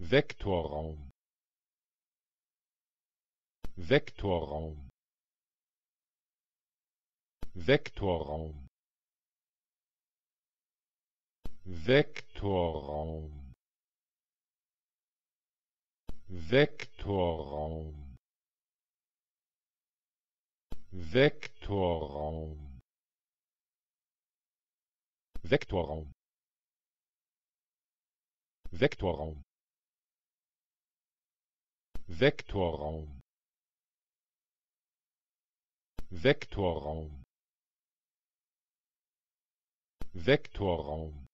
Vektorraum. Vektorraum. Vektorraum. Vektorraum. Vektorraum. Vektorraum. Vektorraum. Vektorraum Vektorraum. Vektorraum. Vektorraum